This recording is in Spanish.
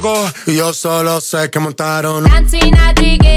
tocó y yo solo sé que montaron. Dancing at the